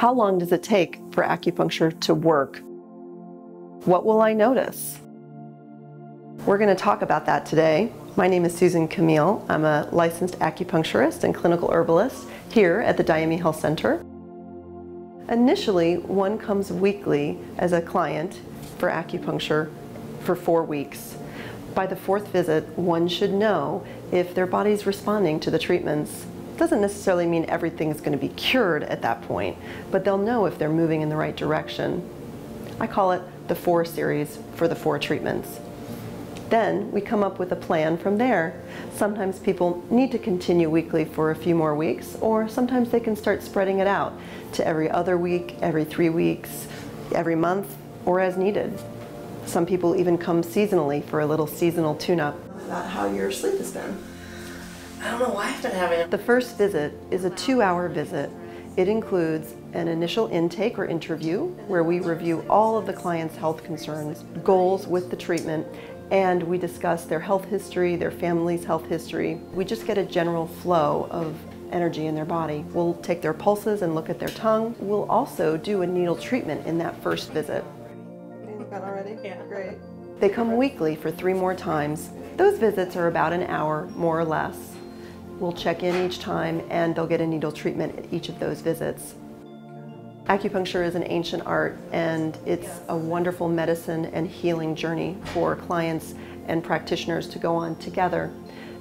How long does it take for acupuncture to work? What will I notice? We're going to talk about that today. My name is Susan Kamil. I'm a licensed acupuncturist and clinical herbalist here at the Dayemi Health Center. Initially, one comes weekly as a client for acupuncture for four weeks. By the fourth visit, one should know if their body's responding to the treatments. Doesn't necessarily mean everything is going to be cured at that point, but they'll know if they're moving in the right direction. I call it the four series for the four treatments. Then we come up with a plan from there. Sometimes people need to continue weekly for a few more weeks, or sometimes they can start spreading it out to every other week, every three weeks, every month, or as needed. Some people even come seasonally for a little seasonal tune-up. About how your sleep has been. I don't know why I've been having it. The first visit is a two-hour visit. It includes an initial intake or interview where we review all of the client's health concerns, goals with the treatment, and we discuss their health history, their family's health history. We just get a general flow of energy in their body. We'll take their pulses and look at their tongue. We'll also do a needle treatment in that first visit. already? Yeah. Great. They come weekly for three more times. Those visits are about an hour, more or less. We'll check in each time and they'll get a needle treatment at each of those visits. Acupuncture is an ancient art and it's a wonderful medicine and healing journey for clients and practitioners to go on together.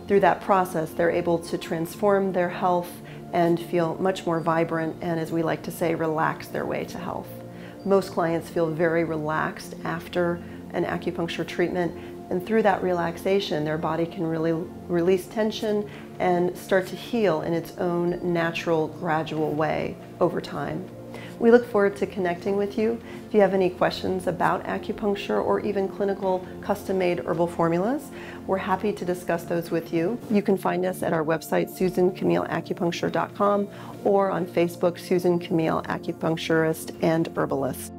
Through that process, they're able to transform their health and feel much more vibrant and, as we like to say, relax their way to health. Most clients feel very relaxed after an acupuncture treatment and through that relaxation, their body can really release tension and start to heal in its own natural, gradual way over time. We look forward to connecting with you. If you have any questions about acupuncture or even clinical custom-made herbal formulas, we're happy to discuss those with you. You can find us at our website, susankamilacupuncture.com, or on Facebook, Susan Kamil Acupuncturist and Herbalist.